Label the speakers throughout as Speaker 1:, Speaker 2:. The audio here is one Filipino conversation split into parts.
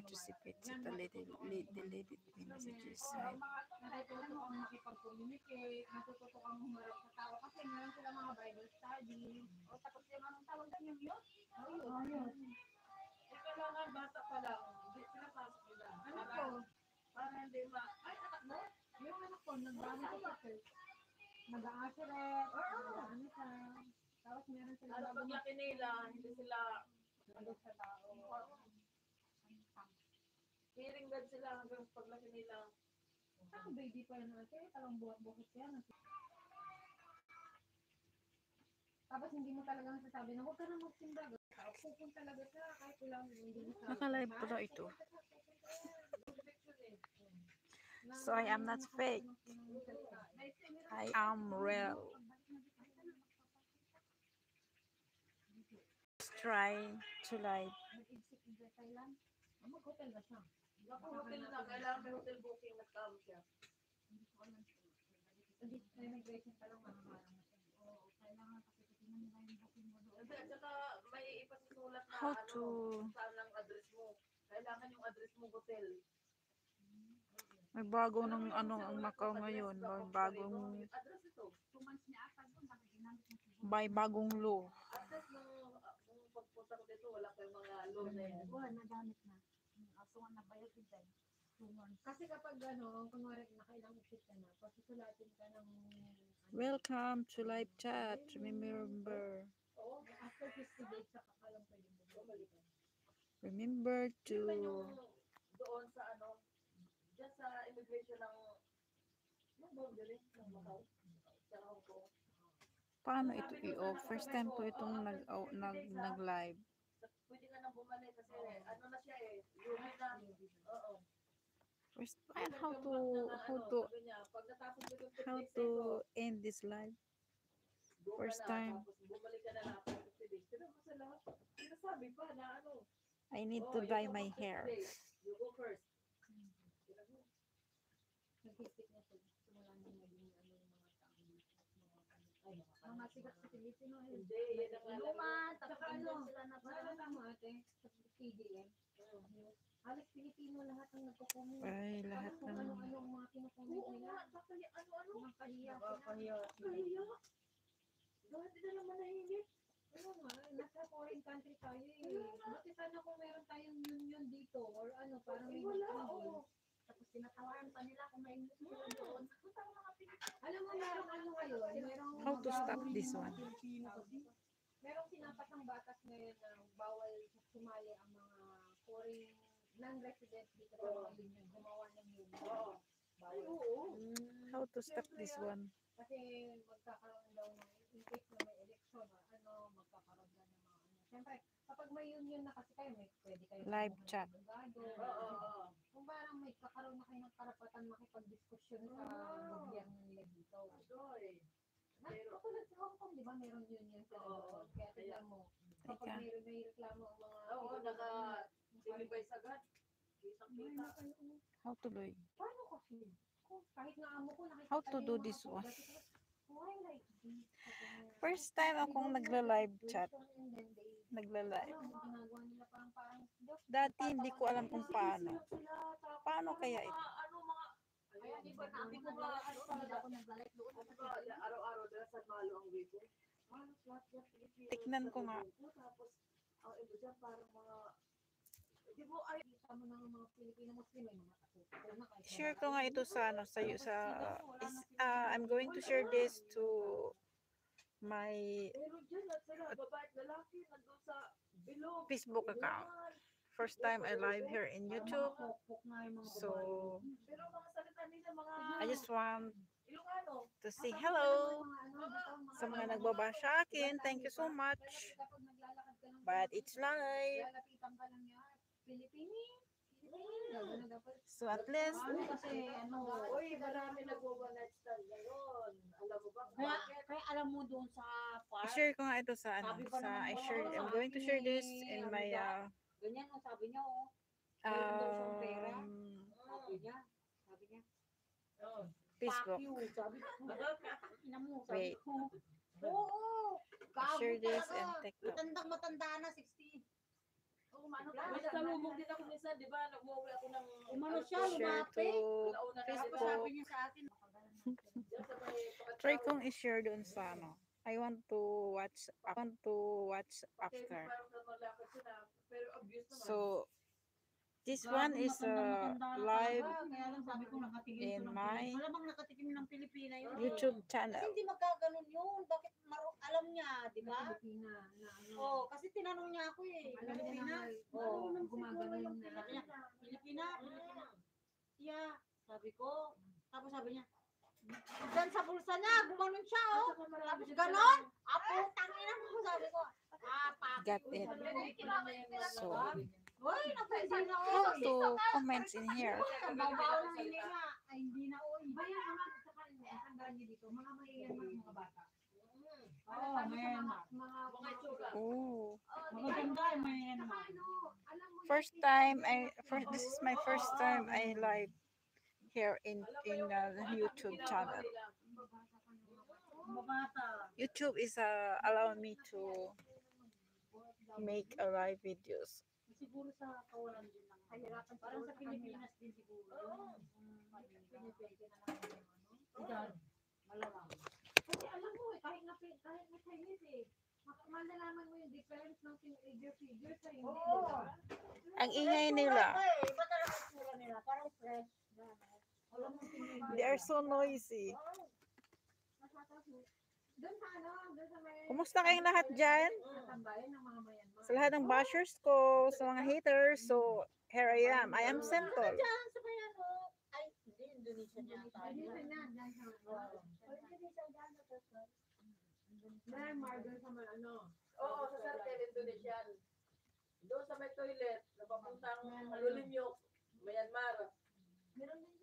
Speaker 1: participate sa deleted, deleted messages.
Speaker 2: Oo, mga natututo kang makipag-communicate, natututo kang humarap sa tao kasi meron sila mga Bible study. O tapos yung anong tawag na yung? Oo.
Speaker 3: Eh, pa lang. Hindi pinapasok nila.
Speaker 2: Ano ko?
Speaker 3: Para hindi ma...
Speaker 2: Ay, anak mo? Yung anak ko. Nag-aaseret, nag-ano siya. Tapos meron sila
Speaker 3: paglaki nila, hindi sila...
Speaker 2: ano sa tao.
Speaker 3: Hearing God sila hanggang paglaki nila.
Speaker 2: Ah, baby pa yan natin. Talang buhat-buhat yan. Tapos hindi mo talagang sasabi na huwag ka na magsimba. Pupun talaga siya kahit wala mo hindi mo.
Speaker 1: Naka-live pala ito. So I am not fake. I am real. Let's try to live.
Speaker 2: Nag-exit in Thailand. Mag-hotel na siya.
Speaker 3: Ako hotel na, kailangan may hotel booking na tao siya.
Speaker 2: Hindi, sa immigration pa lang makaharang na siya. Oo, kailangan kasi titingnan nila yung booking mo doon.
Speaker 3: Hindi, at saka may ipasusulat na
Speaker 1: How
Speaker 3: ano, saan ang address mo. Kailangan yung address mo hotel.
Speaker 1: May bago ng ano ang Macau ngayon. May bagong
Speaker 3: address ito.
Speaker 2: Two months niya ata doon,
Speaker 1: may bagong law.
Speaker 3: Address nung, nung pagpunta ko dito, wala pa yung mga loan na yan.
Speaker 2: Wala, nagamit na. Nabayad din dyan. Two months. Kasi kapag ano, kunwari nakailang exit ka na, pasisulatin ka ng ano,
Speaker 1: Welcome to live chat. Remember,
Speaker 3: Oo,
Speaker 2: after 50 days, saka ka lang pwede mo
Speaker 3: bumalikan.
Speaker 1: remember to
Speaker 3: doon sa ano, dyan sa immigration ng, yung boundary ng Macau, sa Hong Kong.
Speaker 1: paano ito i-off? First time ko itong nag oh, nag nag live.
Speaker 3: Pwede ka nang bumalik kasi ano na siya eh, lumi na. Oo.
Speaker 1: First and how to how
Speaker 3: ano,
Speaker 1: to
Speaker 3: sabi niya, pag natapos mo yung 50
Speaker 1: how to
Speaker 3: na ito,
Speaker 1: end this live? first time.
Speaker 3: Tapos bumalik ka na na after 50 days. Pero kasi lahat, sinasabi pa na ano.
Speaker 1: I need
Speaker 3: oh,
Speaker 1: to dye my
Speaker 3: for 50
Speaker 1: hair.
Speaker 3: days. You go first.
Speaker 2: Nag-isip na siya. Simula nang naging ano yung mga tao.
Speaker 3: Ay,
Speaker 2: Mga sikat sa Pilipino. eh.
Speaker 3: Hindi, yan ang
Speaker 2: Inuman, tapos ano,
Speaker 3: ano,
Speaker 2: sila na Naalala mo ate, sa PDM, halos Pilipino lahat ang nagko-comment.
Speaker 1: Ay, lahat ng
Speaker 2: ano-ano ang mga kinukomment
Speaker 3: Oo
Speaker 2: nila.
Speaker 3: nga, nakaya, ano-ano.
Speaker 2: Nakakahiya.
Speaker 3: Nakakahiya. Nakakahiya. Bakit na lang manahimik?
Speaker 2: Ano nga, nasa foreign country tayo eh. Buti sana kung meron tayong union dito or ano, parang may
Speaker 3: Wala,
Speaker 2: union.
Speaker 3: oo.
Speaker 2: Tapos tinatawaran pa nila kung may English sila doon. Alam mo, meron ano ngayon, merong
Speaker 1: How to stop this one?
Speaker 2: Merong sinapatang batas ngayon na bawal sumali ang mga foreign non-resident dito sa mga union, gumawa ng union. Bawal.
Speaker 3: oo.
Speaker 1: how to stop this one?
Speaker 2: Kasi magkakaroon daw ng, in case na may election ano, magkakaroon daw ng mga ano. Siyempre, kapag may union na kasi kayo, may pwede kayo
Speaker 1: Live chat.
Speaker 3: Oo, oo.
Speaker 2: Kung parang may kakaroon na kayo ng karapatan makipag-diskusyon sa
Speaker 3: Wow.
Speaker 2: gobyerno nila dito.
Speaker 3: Adoy.
Speaker 2: Na,
Speaker 3: Pero-
Speaker 2: katulad sa Hong Kong, di ba, meron union sila
Speaker 3: Oo.
Speaker 2: Kaya tignan mo, kapag
Speaker 1: Teka.
Speaker 2: may, may reklamo ang mga...
Speaker 3: Oo, naka silibay sagad.
Speaker 2: Ay,
Speaker 3: Kitang-kita.
Speaker 2: naka-
Speaker 1: How to do it?
Speaker 2: Paano kasi? Kung kahit na amo ko, nakikita
Speaker 1: How to
Speaker 2: niya
Speaker 1: do
Speaker 2: yung
Speaker 1: this one?
Speaker 2: ko, Why like this?
Speaker 1: First time akong nagla-live chat.
Speaker 2: And then they
Speaker 1: Nagla-live.
Speaker 2: Ano,
Speaker 1: Dati hindi ko alam kung paano. Paano
Speaker 3: ano,
Speaker 1: kaya ito?
Speaker 3: Ano mga...
Speaker 2: kaya di ba na
Speaker 3: Hindi ko ba... Ano
Speaker 2: hindi ako doon.
Speaker 3: Ano? Araw-araw dahil sa malo ang way ko.
Speaker 1: Ko nga.
Speaker 3: Tapos, ang iba dyan parang mga... Di ay...
Speaker 2: Mo ng mga Pilipino Muslim, may mga
Speaker 1: Share ko nga ito sa ano sa sa is, uh, I'm going to share this to my
Speaker 3: Meron dyan at sila, babae at lalaki, nandun sa bilog.
Speaker 1: Facebook account. First time I live here in YouTube. So
Speaker 3: Pero mga salita nila, mga...
Speaker 1: I just want
Speaker 3: Ilocano.
Speaker 1: to say hello
Speaker 2: ano,
Speaker 1: sa mga nagbaba sa akin. Thank you so much.
Speaker 2: Kapag naglalakad ka ng
Speaker 1: But it's live.
Speaker 2: lalapitan ka lang niya, Pilipini, Pilipini, gano'n na dapat.
Speaker 1: So at least
Speaker 2: Ano kasi, ano,
Speaker 3: Uy, marami stand ngayon.
Speaker 4: Kaya, kaya alam mo doon sa park,
Speaker 1: i-share ko nga ito sa ano
Speaker 4: pa
Speaker 1: sa I share
Speaker 4: oo,
Speaker 1: I'm going to share this in my uh,
Speaker 4: ganyan ang sabi niya, oh. Meron daw siyang pera.
Speaker 1: um,
Speaker 4: Sabi niya, sabi niya,
Speaker 3: Oo.
Speaker 1: Facebook.
Speaker 4: fuck you, sabi ko. Ina mo, sabi
Speaker 1: Wait.
Speaker 4: ko. Oo, gago
Speaker 1: Share this
Speaker 4: talaga.
Speaker 1: and TikTok.
Speaker 4: Matandang matanda na, 60.
Speaker 3: Oo, umano ka. May nakalubog din ako minsan, di ba? Nag-uwi ako ng...
Speaker 4: Umano siya,
Speaker 1: Share
Speaker 4: lumapit.
Speaker 1: to
Speaker 3: Alauna na
Speaker 4: Tapos
Speaker 1: Facebook.
Speaker 4: sabi niya sa akin,
Speaker 1: Try kong i-share doon sa ano. I want to watch I want to watch after. So this
Speaker 4: "Grabe,
Speaker 1: one is uh,
Speaker 4: na
Speaker 1: live
Speaker 4: talaga." Kaya lang sabi ko nakatingin
Speaker 1: in my
Speaker 4: Pilipina. Malamang nakatikim ng Pilipina yun.
Speaker 1: YouTube
Speaker 4: Kasi
Speaker 1: channel.
Speaker 4: hindi magkaganon yun. Bakit maro alam niya, di ba?
Speaker 2: Ano.
Speaker 4: Oo, kasi tinanong niya ako eh. Pilipina.
Speaker 2: oh, gumagano yung
Speaker 4: Pilipina, Pilipina. Yeah, sabi ko. Tapos sabi niya, Diyan sa bulsa niya, gumanon siya, oh. Tapos ganon, apo, tangina mo, sabi ko. Ah, paki.
Speaker 1: Got it. So
Speaker 4: ako.
Speaker 1: to comments in here?
Speaker 4: Ang hindi na, oy.
Speaker 2: Bayan naman sa kanila, tandaan niyo dito, mga mayayan mga bata.
Speaker 1: Oh,
Speaker 2: alam mo
Speaker 1: first time I first this is my first time I live here in in uh, the YouTube channel. YouTube is uh, allowing me to make a live videos.
Speaker 4: Siguro sa kawalan din ng
Speaker 2: Kahirapan
Speaker 4: Parang sa. Pilipinas din siguro. Lang. Malamang.
Speaker 2: Kasi alam mo eh, kahit na, kahit na Chinese eh, malalaman mo yung difference ng teenager figure sa hindi?
Speaker 1: Ang ingay nila.
Speaker 4: Eh, iba talaga ang tsura nila. Parang fresh.
Speaker 1: They are so noisy. Kumusta kayong lahat dyan?
Speaker 2: Sa
Speaker 1: lahat ng bashers ko, sa mga haters. So, here I am. I am Sentol.
Speaker 3: Oo, sa Sartel, Indonesian. Doon sa may toilet, napapuntang Lulimyok, Myanmar. Meron din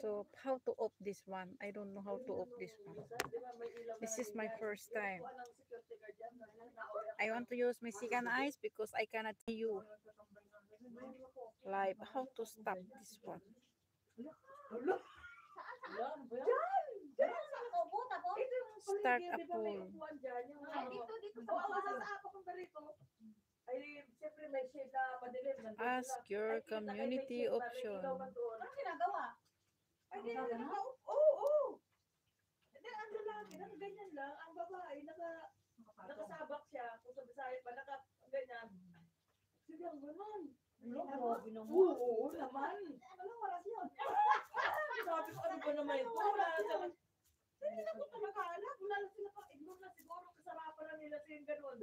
Speaker 1: So, how to off this one? I don't know how to off this one. This is my first time. I want to use my second eyes because I cannot see you live. How to stop this one? Start a poll.
Speaker 2: Ay,
Speaker 3: ano, siyempre may shade na madilim. nandun sila.
Speaker 1: Ask your
Speaker 3: Ay, kita kayo, may
Speaker 1: community
Speaker 3: shade may
Speaker 1: option.
Speaker 3: man doon.
Speaker 4: Anong ginagawa?
Speaker 3: Ay, di na naka, oo, oo. Hindi, ano lang, naka ganyan lang. Ang babae, naka, nakasabak siya. Kung sa Bisaya pa, naka, ganyan. Sige, ang ganun.
Speaker 4: Ano, grabe naman.
Speaker 3: Oo, oo naman. Anong oras yun? Sabi ko, ano ba naman ito? Wala. Hindi na ko makaalam. Wala na sila pang ignore na siguro. Kasarapan na nila siya yung ganun.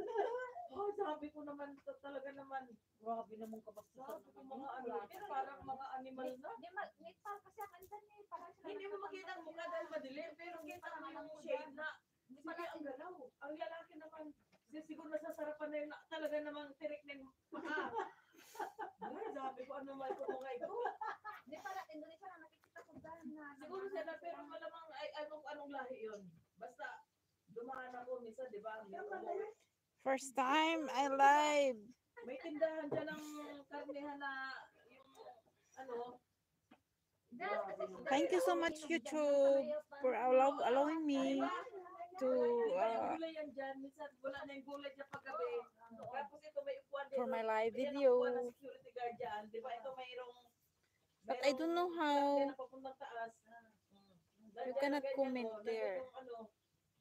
Speaker 3: Oh, sabi ko naman, to- talaga naman.
Speaker 4: Grabe naman kabastusan.
Speaker 3: Sabi ko, mga ano, parang mga animal na.
Speaker 2: Hindi, ma, may par kasi ang kansan eh. Parang sila
Speaker 3: Hindi mo makita ang mukha dahil madilim, pero kita mo yung shade na sige ang galaw. Ang lalaki naman, si- siguro nasasarapan na yun, na- talaga namang tirik na yung paa. Ay, sabi ko, ano man ito mga ito.
Speaker 2: Hindi pala, Indonesia na nakikita ko dyan na.
Speaker 3: Siguro sila, pero ay anong lahi yun. Basta, dumaan ako minsan, di ba?
Speaker 1: First time I live.
Speaker 3: May tindahan dyan ng karnehan na yung ano,
Speaker 1: Thank you so much, YouTube, for allow, allowing me to uh, for my live video. But I don't know how.
Speaker 3: sakyan na papuntang taas. Mm.
Speaker 1: You cannot
Speaker 3: na
Speaker 1: comment
Speaker 3: oh. Nandyan
Speaker 1: there.
Speaker 3: yung ano,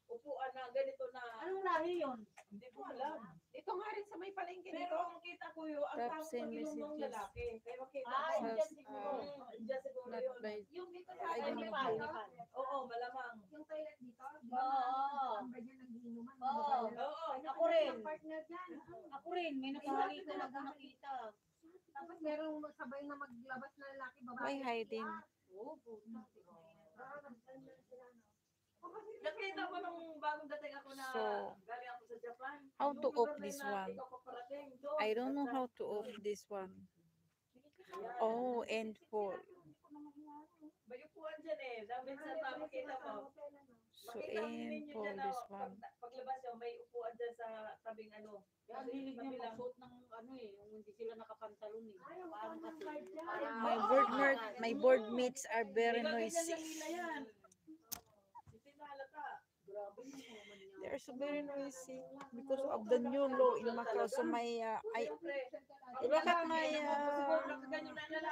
Speaker 3: upuan na ganito na...
Speaker 4: Anong lahi yun?
Speaker 3: Hindi ko alam.
Speaker 2: Ito nga rin sa may palengke
Speaker 3: Pero ang kita ko yun, ang tawag
Speaker 1: send
Speaker 3: pag inom ng
Speaker 1: messages.
Speaker 3: lalaki. Kaya makita
Speaker 4: Ay,
Speaker 3: mo.
Speaker 4: dyan
Speaker 1: Just,
Speaker 4: siguro.
Speaker 1: uh,
Speaker 3: Mm, Dyan siguro yun.
Speaker 1: by
Speaker 2: Yung dito sa
Speaker 1: how.
Speaker 4: may pan.
Speaker 3: Oo, malamang.
Speaker 2: yung toilet dito, di
Speaker 4: Oo,
Speaker 2: ba?
Speaker 4: oo.
Speaker 2: Ang ba dyan nagiinuman?
Speaker 4: Oo.
Speaker 3: Oo.
Speaker 4: Ako rin.
Speaker 2: partner dyan.
Speaker 4: Ako rin, may nakakita na ako nakita.
Speaker 2: Tapos merong sabay na maglabas na lalaki, babae.
Speaker 1: Why hiding?
Speaker 4: Oo, puta.
Speaker 3: Nakita ko nung bagong dating ako na
Speaker 1: So,
Speaker 3: galing ako sa Japan.
Speaker 1: how to off
Speaker 3: na
Speaker 1: this
Speaker 3: yun
Speaker 1: one?
Speaker 3: ikaw paparating, doon,
Speaker 1: I don't know how to off this one.
Speaker 3: Yan.
Speaker 1: Oh, and full.
Speaker 3: May upuan dyan eh. Dami sa tao, makita mo.
Speaker 1: So, full
Speaker 3: dyan
Speaker 1: this
Speaker 3: oh,
Speaker 1: one.
Speaker 3: pag, paglabas nyo, may upuan dyan sa tabing ano.
Speaker 4: Yan, hilig niya magsuot ng ano eh, yung hindi sila nakapantalon eh.
Speaker 2: Ayaw,
Speaker 4: Parang kasi, parang-
Speaker 1: My board mer- my board mates are very
Speaker 3: Hindi ka ganyan
Speaker 1: noisy. They are so very noisy because of the new law in Macau. So my, uh, I, look at my, uh,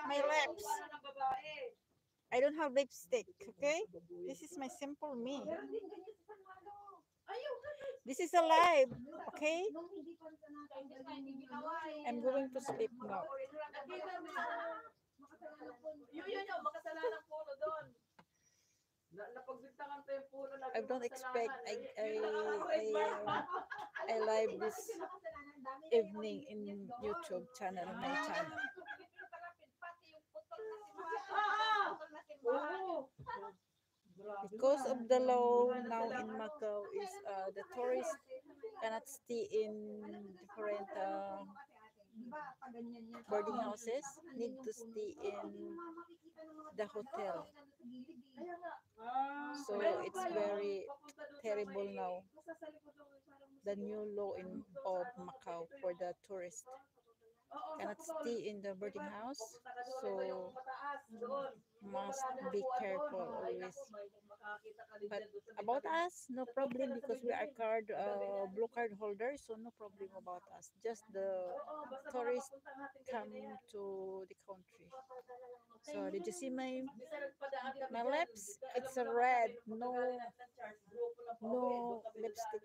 Speaker 1: my lips. I don't have lipstick, okay? This is my simple me. This is a live, okay? I'm going to sleep now. I don't expect I I I, I live this evening in YouTube channel, my channel. Because of the law now in Macau is uh, the tourists cannot stay in different uh, boarding houses, need to stay in the hotel. So it's very terrible now. the new law in of Macau for the tourists cannot stay in the boarding house. So must be careful always. But about us, no problem because we are card uh, blue card holders, so no problem about us. Just the tourists come to the country. So did you see my my lips? It's a red, no no lipstick.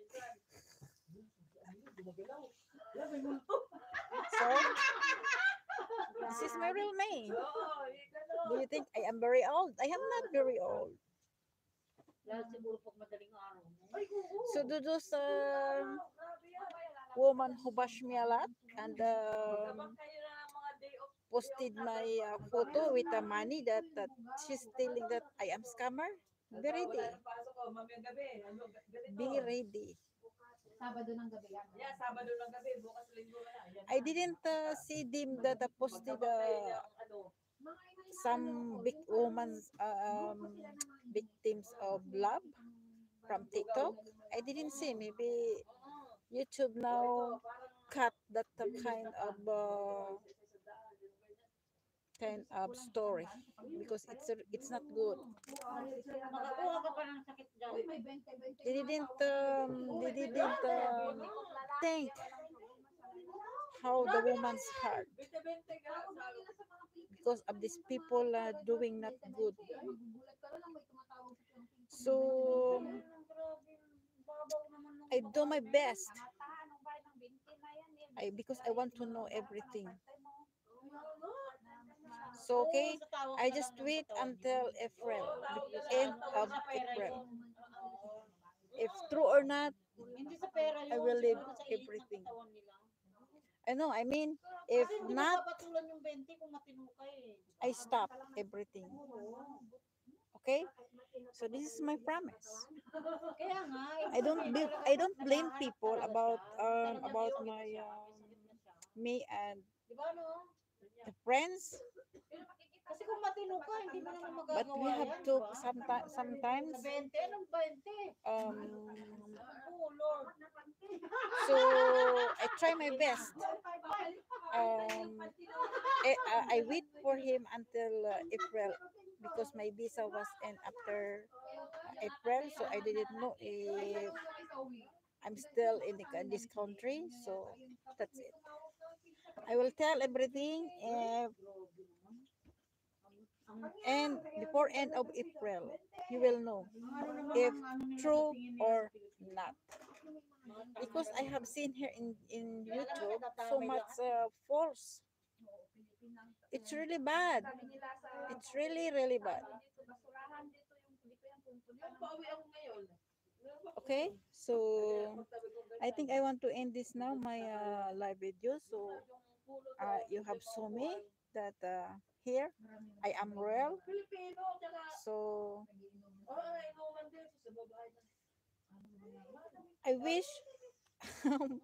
Speaker 1: So, this is my real
Speaker 3: name.
Speaker 1: Do you think I am very old? I am not very old. So do those uh, woman who bash me a lot and um, posted my uh, photo with the money that, that she's telling that I am scammer, be ready. Be ready.
Speaker 2: Sabado ng gabi yan.
Speaker 3: Yan, Sabado ng gabi, bukas linggo na. Yan.
Speaker 1: I didn't uh, see them that uh, posted
Speaker 3: Magkamatay
Speaker 1: uh, some big women um, victims of love from TikTok. I didn't see. Maybe YouTube now cut that uh, kind of uh, kind of story because it's a, it's not good.
Speaker 4: Makakuha ka pa ng sakit dyan.
Speaker 2: Uy, may 20, 20.
Speaker 1: They didn't um, they didn't um, think how the woman's heart because of these people uh, doing not good. So I do my best. I because I want to know everything. So okay, I just wait until April, the end of April. If true or not. I will leave everything. I know. I mean, if not,
Speaker 4: mapapatulan yung 20 kung matino ka eh.
Speaker 1: I stop everything. Okay? So this is my promise.
Speaker 4: Nga.
Speaker 1: I don't be, I don't blame people about um about my um, me and the friends,
Speaker 4: Kasi kung matino ka, hindi mo naman magagawa
Speaker 1: but we have
Speaker 4: yan,
Speaker 1: to
Speaker 4: ba?
Speaker 1: sometimes sometimes
Speaker 4: Sa 20, anong 20?
Speaker 1: um
Speaker 4: Oh, Lord.
Speaker 1: so I try my best. Um, I, I I wait for him until uh, April because my visa was in after uh, April, so I didn't know if I'm still in, the, in this country. So that's it. I will tell everything if, and before end of April, you will know if true or not. Because I have seen here in, in YouTube so much uh, false. It's really bad. It's really, really bad. Okay, so I think I want to end this now, my uh, live video. So uh, you have saw me that uh, here I am real.
Speaker 3: Pilipino,
Speaker 1: So
Speaker 3: inuman din sa babae.
Speaker 1: I wish.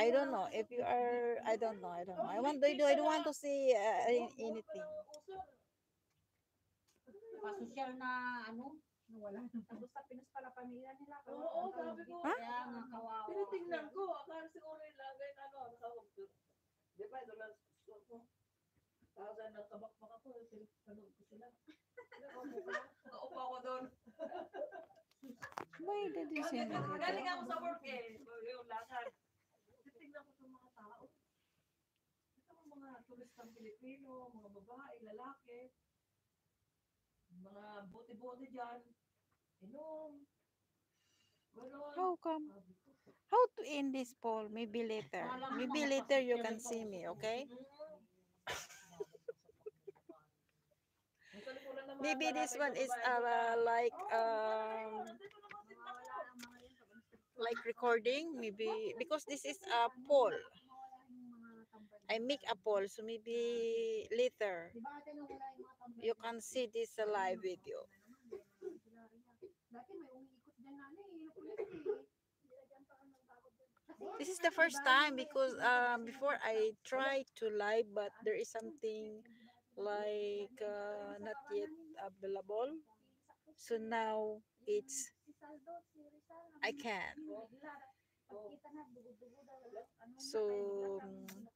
Speaker 1: I don't know if you are. I don't know. I don't know. I want. I do. I don't want to see uh, anything.
Speaker 4: Pasosyal na ano?
Speaker 2: Wala.
Speaker 3: Tapos sa Pinas pala pamilya nila. Oo, sabi ko.
Speaker 1: Ha?
Speaker 4: Kaya nga kawawa.
Speaker 3: Tinitingnan ko, akala siguro yung lagay na ano. Di ba, ito lang ay nagkabakbak ako, tinanong ko sila. Nakaupo ako doon.
Speaker 1: Why did you send me
Speaker 3: Galing
Speaker 1: that?
Speaker 3: ako sa work eh. Yung lakad. Titignan ko itong mga tao. Ito ang mga turistang Pilipino, mga babae, lalaki. Mga bote-bote dyan. Inom. Ganon.
Speaker 1: How come?
Speaker 3: Ko,
Speaker 1: How to end this poll? Maybe later. Maybe later you can see me, okay? Maybe this one is uh, like um
Speaker 3: nandito naman din ako.
Speaker 1: like recording maybe because this is a poll. I make a poll so maybe later
Speaker 4: Di ba ate nung wala yung mga tambay?
Speaker 1: you can see this live video.
Speaker 4: Dati may umiikot dyan na ano nakulit. Nilagyan pa ng bago dyan. Kasi
Speaker 1: This is the first time because um before I tried to live but there is something like uh, not yet available. So now it's I can. So, mm,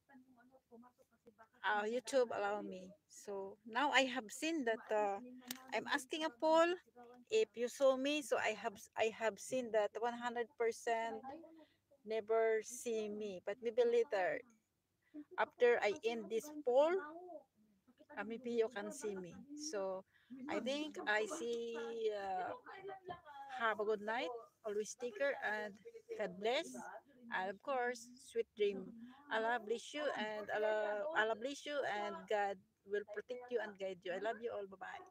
Speaker 1: uh, YouTube allow me. So now I have seen that uh, I'm asking a poll if you saw me so I have I have seen that 100% never see me but maybe later after I end this poll you can see me. So I think I see uh, have a good night, always care and God bless. And of course, sweet dream. Allah bless you and Allah, Allah bless you and God will protect you and guide you. I love you all. Bye-bye.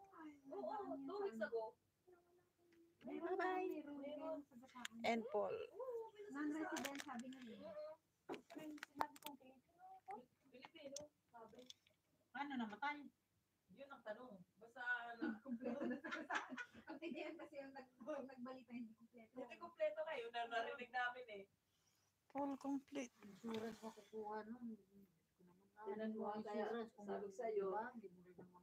Speaker 4: Bataan.
Speaker 1: And Paul.
Speaker 4: Ano namatay?
Speaker 3: Yun ang tanong. Basta na,
Speaker 4: Kompleto na sa Ang tiyan kasi yung nag, nagbalita hindi kompleto.
Speaker 3: hindi kompleto kayo, na narinig namin eh.
Speaker 1: Paul complete.
Speaker 4: Insurance ko kukuha nun.
Speaker 3: Tinan mo, kaya sabi sa'yo,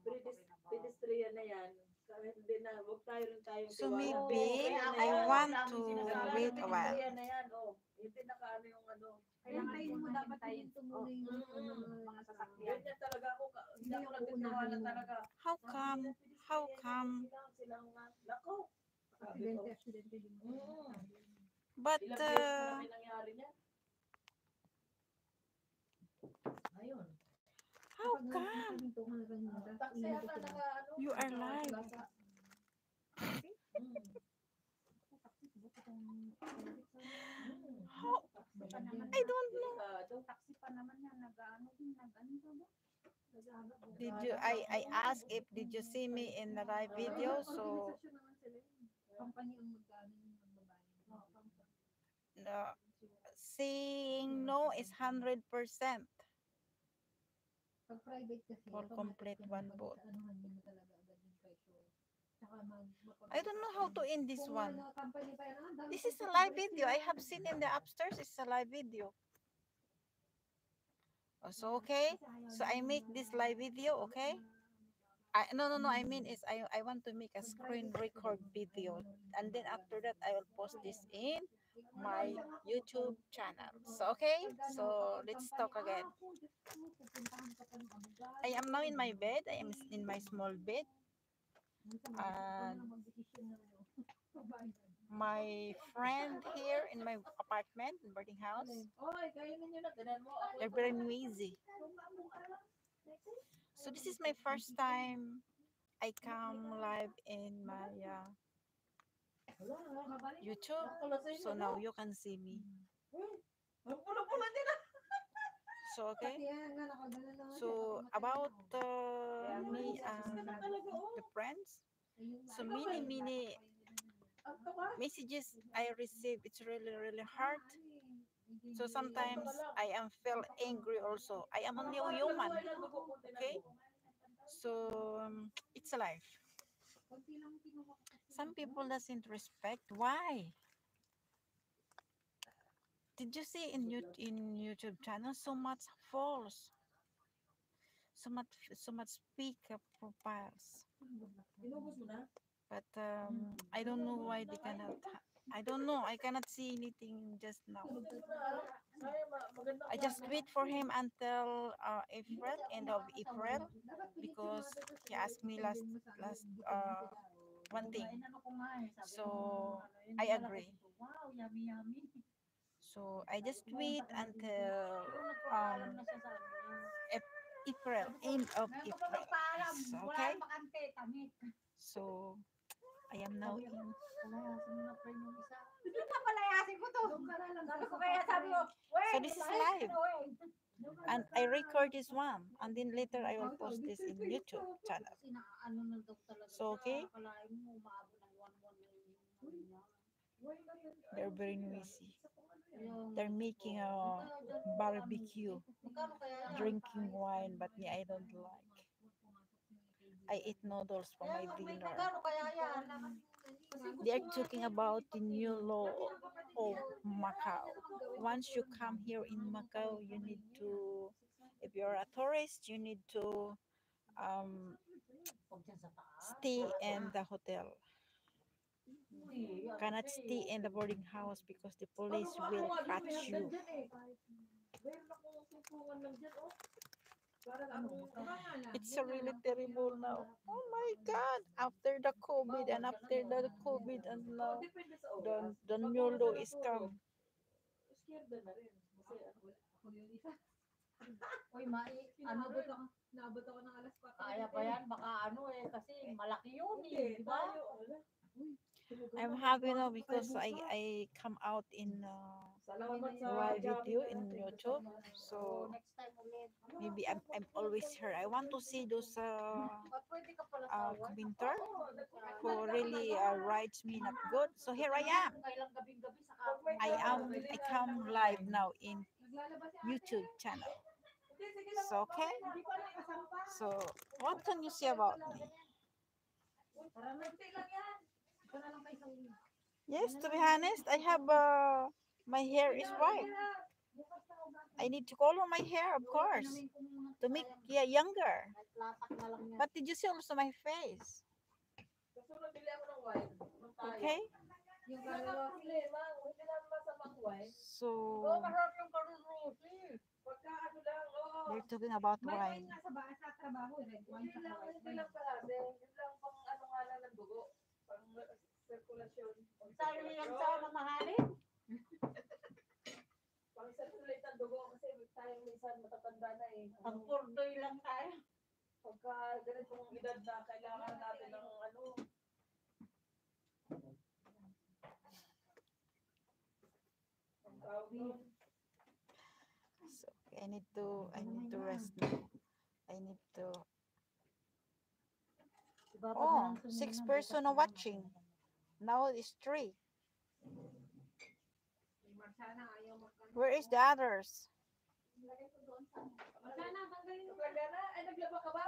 Speaker 3: Pedest- pedestrian na yan. Hindi na, huwag tayo rin tayong
Speaker 1: So
Speaker 3: tiwala.
Speaker 1: maybe
Speaker 3: na
Speaker 1: I
Speaker 3: yan.
Speaker 1: want to
Speaker 3: sinasabi,
Speaker 1: wait a while.
Speaker 3: pedestrian na yan, oh. Hindi nakaano yung ano.
Speaker 4: Kaya ngayon mo dapat yung tumuloy yung
Speaker 3: Mm.
Speaker 4: mga sasakyan.
Speaker 3: Ganyan talaga ako. ka- Hindi
Speaker 4: Hindi
Speaker 3: ako
Speaker 4: yung
Speaker 3: nagtitiwala
Speaker 4: uunahin mo.
Speaker 3: talaga.
Speaker 1: How come? How come?
Speaker 3: silang, ah, nako. Sabi ko,
Speaker 4: Aksidente, aksidente din mo.
Speaker 3: Mm.
Speaker 1: But
Speaker 3: ilang beses na
Speaker 1: uh,
Speaker 3: kami nangyari niyan. Ayun.
Speaker 1: How come? You are live. How? I don't know. Did you, I, I ask if, did you see me in the live video? So, no, seeing no is 100%.
Speaker 4: Pag private kasi,
Speaker 1: For complete one
Speaker 4: pag
Speaker 1: vote.
Speaker 4: mo talaga agad yung presyo. Tsaka mag- mapag-
Speaker 1: I don't know how to end this
Speaker 4: Kung
Speaker 1: one.
Speaker 4: ano, company pa yan, ah, dami
Speaker 1: This
Speaker 4: kong
Speaker 1: is a live video. I have seen in the upstairs. It's a live video. Oh, So okay.
Speaker 4: Kasi ayaw
Speaker 1: So I make this live video. Okay. I, no no no. I mean is I I want to make a screen record video, and then after that I will post this in my YouTube channel. So okay. So let's talk again. I am now in my bed. I am in my small bed. and My friend here in my apartment, in boarding house. They're very noisy. So this is my first time I come live in my uh, YouTube. So now you can see me. So okay. So about uh, me and the friends. So many many messages I receive. It's really really hard. So sometimes I am feel angry also. I am only a human. Okay. So um, it's life. Some people doesn't respect. Why? Did you see in you in YouTube channel so much false, so much so much fake profiles.
Speaker 3: Inubos mo na?
Speaker 1: But um, I don't know why they cannot. I don't know. I cannot see anything just now.
Speaker 3: Inubos mo na. Ay, ma- maganda
Speaker 1: I just wait for him until uh, April, end of April, because he asked me last last uh one thing.
Speaker 4: Sabi
Speaker 1: So,
Speaker 4: ano,
Speaker 1: I agree.
Speaker 4: Wow, yummy, yummy.
Speaker 1: So I just wait until um. April, end of April. okay? So I am now in. So this is live. And I record this one, and then later I will post this in YouTube channel. So, okay?
Speaker 4: siya. Akalain mo, umaabot ng 1-1 na yung niya.
Speaker 1: They're very noisy. They're making a barbecue, drinking wine, but me I don't like. I eat noodles for my dinner. They are talking about the new law of Macau. Once you come here in Macau, you need to, if you're a tourist, you need to um, stay in the hotel. Cannot stay in the boarding house because the police will catch you. It's a really terrible now. Oh my God! After the COVID and after the COVID and now
Speaker 3: depende sa
Speaker 1: the the new law is come.
Speaker 3: Ano,
Speaker 4: Uy, mai, ano ba ito?
Speaker 3: naabot ako ng alas 4.
Speaker 4: Kaya pa yan, baka ano eh, kasi malaki yun eh, di ba?
Speaker 1: I'm happy now because I I come out in uh,
Speaker 3: Salamat sa
Speaker 1: live video
Speaker 3: Javi
Speaker 1: in. YouTube.
Speaker 4: So,
Speaker 1: So
Speaker 4: next time ulit.
Speaker 1: maybe I'm I'm always here. I want to see those uh, uh, commenter who really uh, writes me not good. So here I am.
Speaker 4: Kailang gabing-gabi sa kapwa.
Speaker 1: I am I come live now in YouTube channel. So okay. So what can you say about me?
Speaker 4: Tara na, lang yan. Ito na lang kayo sa ulo.
Speaker 1: Yes, to be honest, I have uh, my hair is white. I need to color my hair, of course, to make yeah, younger. But did you see also my face? Okay. So
Speaker 3: ano
Speaker 1: they're talking about wine.
Speaker 2: wine nga sa bahay
Speaker 3: pang
Speaker 4: sa mamahalin.
Speaker 3: Pang circulate ng dugo kasi tayo minsan matatanda na eh.
Speaker 4: Pag purdoy lang tayo.
Speaker 3: Pagka ganitong edad na kailangan natin ng ano. Ang tawag.
Speaker 1: So I need to I need to rest now. I need to Oh, six person watching. now it's three.
Speaker 2: Marsana, ayaw magkano.
Speaker 1: Where is the others?
Speaker 2: Marsana, tanggalin mo.
Speaker 3: Talaga? Ay, naglaba ka ba?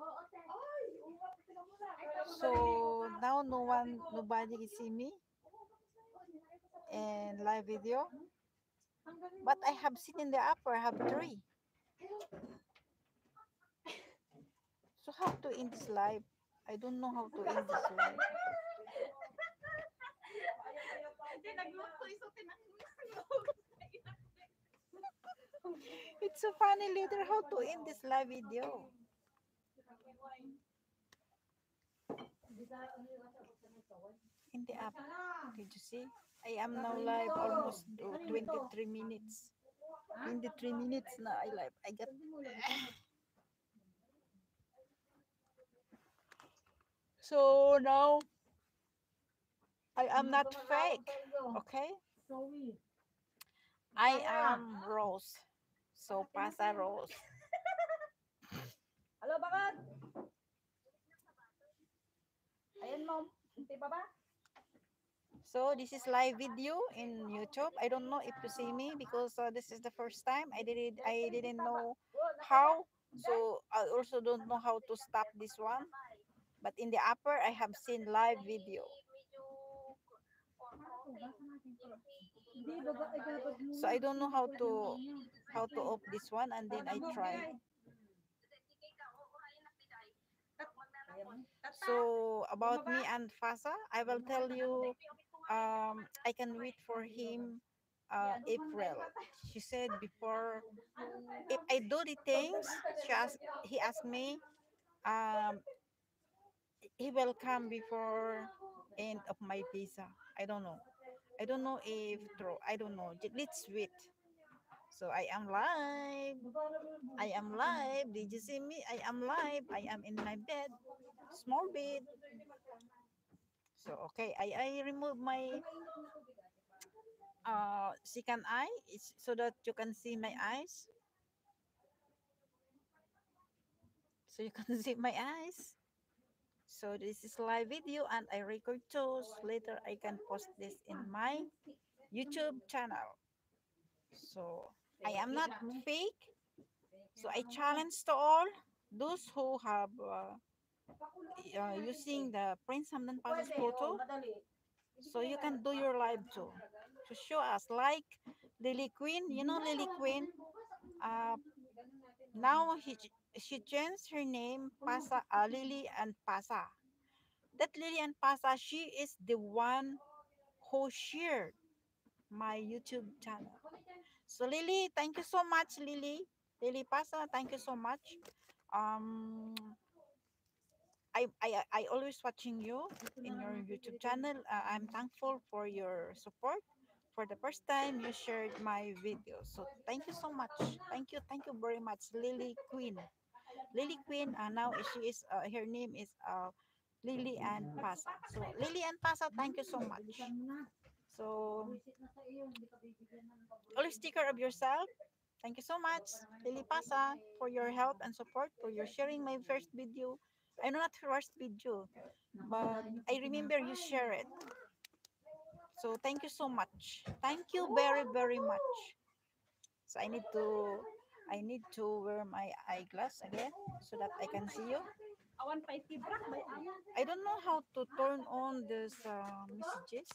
Speaker 2: Oo, te.
Speaker 3: Ay, uwa, tingnan na. Kaya
Speaker 1: So now no one nobody can see me in live video. But I have seen in the upper, I have three. So how to end this live? I don't know how to end this live. It's so funny later how to end this live video. In the app. Did you see? I am now live almost uh, 23 minutes. In the 3 minutes now I live. I got So now I am not fake, okay?
Speaker 4: Sorry.
Speaker 1: I am Rose. So pasa Rose.
Speaker 3: Hello, bakit? Ayan, mom. Hindi pa ba?
Speaker 1: So this is live video in YouTube. I don't know if you see me because uh, this is the first time. I didn't I didn't know how. So I also don't know how to stop this one. But in the upper I have seen live video.
Speaker 2: Hindi, baba, igabag mo.
Speaker 1: So I don't know how to how to off this one and then I try. So about me and Fasa, I will tell you um I can wait for him uh April. She said before if I do the things, she asked he asked me um he will come before end of my visa. I don't know. I don't know if. I don't know. Let's wait. So I am live. I am live. Did you see me? I am live. I am in my bed, small bed. So okay, I I remove my uh second eye so that you can see my eyes. So you can see my eyes. So this is live video and I record those. Later I can post this in my YouTube channel. So I am not fake. So I challenge to all those who have uh, uh, using the Prince Hamdan Pasas photo. So you can do your live too. To show us like Lily Queen, you know Lily Queen. Uh, now he, she changed her name Pasa uh, Lily and Pasa. That Lily and Pasa, she is the one who shared my YouTube channel. So Lily, thank you so much, Lily. Lily Pasa, thank you so much. Um, I, I I always watching you in your YouTube channel. Uh, I'm thankful for your support. For the first time you shared my video. So thank you so much. Thank you, thank you very much, Lily Queen. Lily Queen. Uh, now she is uh, her name is uh, Lily and Pasa. So Lily and Pasa, thank you so much. So take care of yourself. Thank you so much, Lily Pasa, for your help and support, for your sharing my first video. I know not first video, but I remember you share it. So thank you so much. Thank you very very much. So I need to I need to wear my eyeglass again so that I can see you. I don't know how to turn on this uh, messages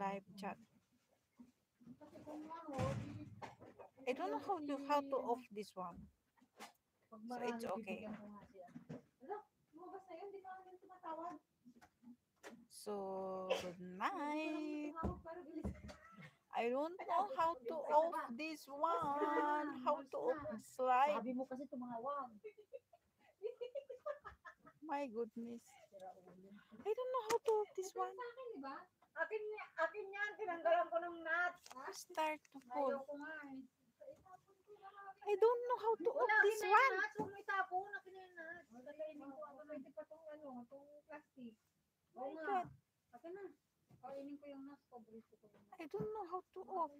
Speaker 1: live chat. I don't know how to how to off this one. So it's okay. So good night. I don't know how to off this one. How to off this live.
Speaker 4: Sabi mo kasi tumawag.
Speaker 1: My goodness. I don't know how to off this one.
Speaker 4: Akin, di ba? Akin, niya- akin yan, tinanggalan ko ng nuts.
Speaker 1: Start to pull. I don't know how to off this
Speaker 4: akin na yung
Speaker 1: one.
Speaker 4: nuts. Huwag mo itapon, akin na yung nuts. Kakainin ko, pwede pa tong ano, tong plastic. Oo
Speaker 1: My. God.
Speaker 4: Akin na. Kainin ko yung nuts, paborito ko.
Speaker 1: I don't know how to off.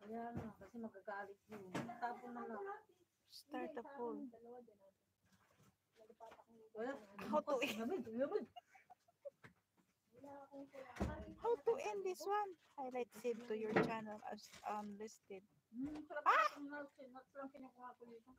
Speaker 4: Kaya nga, kasi magagalit yun. Tapon na lang.
Speaker 1: Start to pull.
Speaker 4: Wala.
Speaker 1: How to
Speaker 4: lamig.
Speaker 1: how to end this one? Highlight save to your channel as unlisted.
Speaker 4: Hmm, sarap
Speaker 1: Ah!
Speaker 4: itong nuts. Nuts lang kinukuha ko dito.